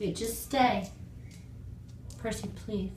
Wait, just stay. Percy, please.